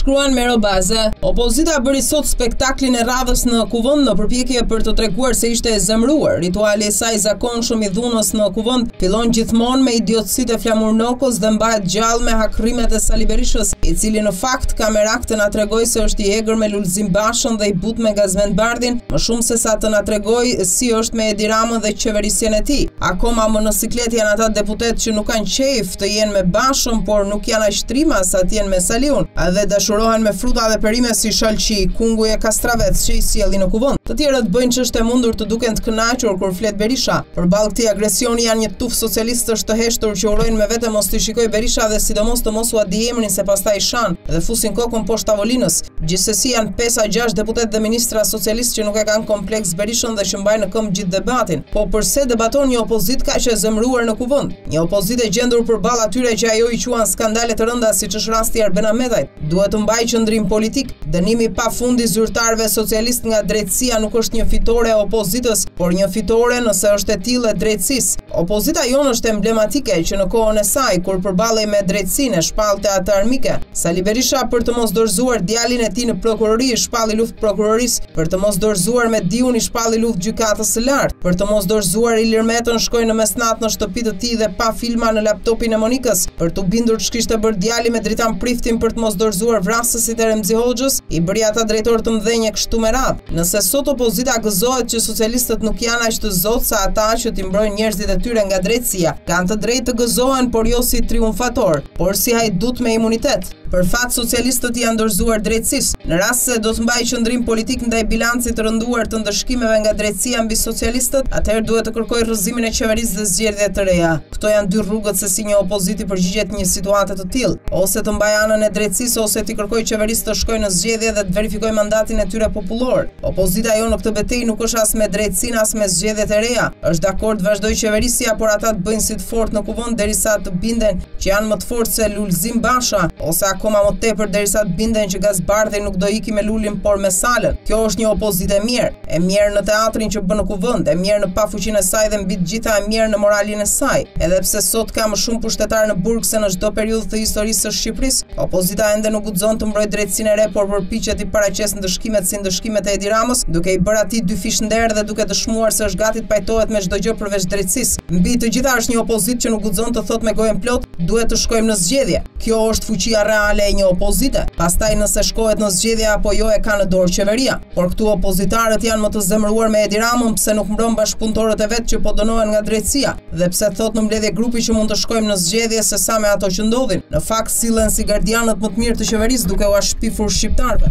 shkruan Mero Baze. Opozita bëri sot spektaklin e radhës në kuvend në përpjekje për të treguar se ishte e zemruar. Rituali e saj zakonshëm i dhunës në kuvend, fillon gjithmonë me idiotësitë e Flamur Nokës dhe mbahet gjallë me hakërrimet e Sali Berishës, i cili në fakt ka merak të na tregojë se është i egër me Lulzim Bashën dhe i butë me Gazment Bardhin, më shumë se sa të na tregojë si është me Edi Ramën dhe qeveri. Sjen e tij. Akoma më në siklet janë ata deputetë që nuk kanë qejf të jenë me Bashën, por nuk janë aq trima sa të jenë me Saliun dhe dashurohen me fruta dhe perime si shalqi, kunguj e kastravecë që i sjellin në Kuvend. Të tjerët bëjnë ç'është e mundur të duken të kënaqur kur flet Berisha. Përballë këtij agresioni janë një tufë socialistësh të heshtur që urojnë me vete mos t'i shikojë Berisha dhe sidomos të mos ua dijë emrin se pastaj i shanë dhe fusin kokën poshtë tavolinës. Gjithsesi janë pesë a gjashtë deputetë dhe ministra socialistë që nuk e kanë kompleks Berishën dhe që mbajnë në këmbë gjithë debatin. Po përse debaton një opozitë kaq e zemruar në Kuvend? Një opozitë e gjendur përballë atyre që ajo i quan skandale të rënda siç është rasti i Arben Ahmetajt, duhet të mbajë qëndrim politik. Dënimi pa fund i zyrtarëve socialistë nga drejtësia nuk është një fitore e opozitës, por një fitore nëse është e tillë e drejtësisë. Opozita jonë është emblematike që në kohën e saj kur përballej me drejtësinë e shpallte atë armike. Sali Berisha për të mos dorëzuar djalin e tij në prokurori i shpalli luftë prokurorisë Për të mos dorëzuar Mediun i shpalli luftë Gjykatës së Lartë. Për të mos dorëzuar Ilir Metën shkoi në mesnatë në shtëpi të tij dhe pa filma në laptopin e Monikës për t'u bindur ç'kishte bërë djali me Dritan Priftin. Për të mos dorëzuar vrasësit e Remzi Hoxhës, i bëri ata drejtorë të mëdhenj e kështu me radhë. Nëse sot opozita gëzohet që socialistët nuk janë aq të zotë sa ata që t'i mbrojnë njerëzit e tyre nga drejtësia, kanë të drejtë të gëzohen, por jo si triumfatorë, por si hajdutë me imunitet. Për fat socialistët i janë dorëzuar drejtësisë. Në rast se do të mbajë qëndrim politik ndaj bilancit të rënduar të ndëshkimeve nga drejtësia mbi socialistët, atëherë duhet të kërkojë rrëzimin e qeverisë dhe zgjedhje të reja. Këto janë dy rrugët se si një opozitë i përgjigjet një situate të tillë, ose të mbajë anën e drejtësisë ose t'i kërkojë qeverisë të shkojë në zgjedhje dhe të verifikojë mandatin e tyre popullor. Opozita jonë në këtë betejë nuk është as me drejtësinë as me zgjedhjet e reja. Është dakord të vazhdojë qeverisja, por ata të bëjnë të fort në kuvend derisa të binden që janë më të fortë se Lulzim Basha, ose akoma më tepër derisa të binden që Gaz Bardhi nuk do ikë me Lulin por me Salën. Kjo është një opozitë e mirë, e mirë në teatrin që bën në kuvend, e mirë në pafuqinë e saj dhe mbi të gjitha e mirë në moralin e saj. Edhe pse sot ka më shumë pushtetarë në burg se në çdo periudhë të historisë së Shqipërisë, opozita ende nuk guxon të mbrojë drejtësinë e re, por përpiqet t'i paraqesë ndëshkimet si ndëshkimet e Edi Ramës, duke i bërë atij dyfish nder dhe duke dëshmuar se është gati të pajtohet me çdo gjë përveç drejtësisë. Mbi të gjitha është një opozitë që nuk guxon të thotë me gojën plot, duhet të shkojmë në zgjedhje. Kjo është fuqia reale e një opozite. Pastaj nëse shkohet në zgjedhje apo jo e ka në dorë qeveria. Por këtu opozitarët janë më të zemëruar me Edi Ramën pse nuk mbron bashkëpunëtorët e vet që po dënohen nga drejtësia dhe pse thotë në mbledhje grupi që mund të shkojmë në zgjedhje sesa me ato që ndodhin. Në fakt sillen si gardianët më të mirë të qeverisë duke ua shpifur shqiptarëve.